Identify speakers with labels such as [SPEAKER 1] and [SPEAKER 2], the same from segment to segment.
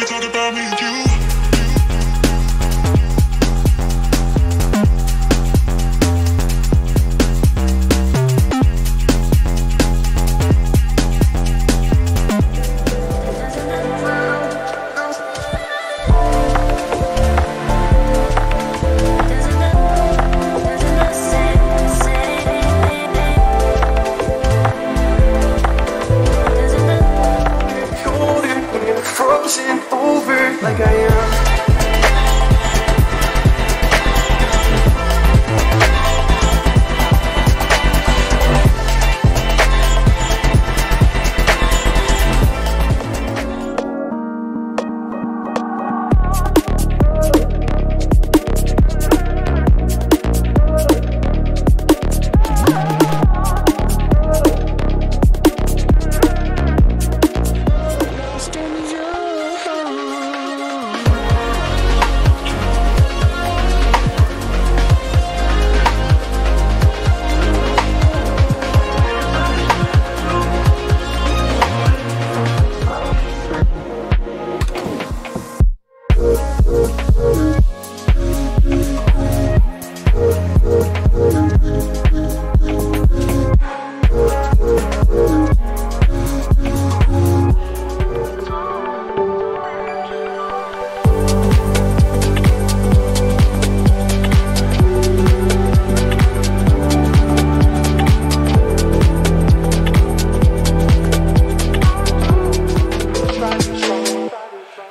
[SPEAKER 1] we talk about me and you. frozen over like I am.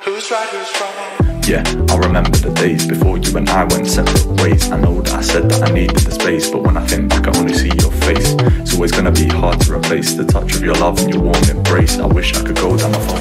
[SPEAKER 1] Who's right, who's wrong?
[SPEAKER 2] Yeah, I remember the days before you and I went separate ways. I know that I said that I needed the space, but when I think back, I only see your face. It's always gonna be hard to replace the touch of your love and your warm embrace. I wish I could go down the phone.